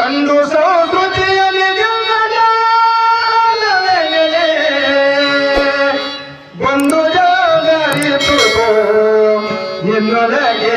ಕಂಡು ಸಂಸ್ಕೃತಿಯಲ್ಲಿ. ಬಂದು ಜಾಗರಿತುಕೋ ನಿನ್ನೊಳಗೆ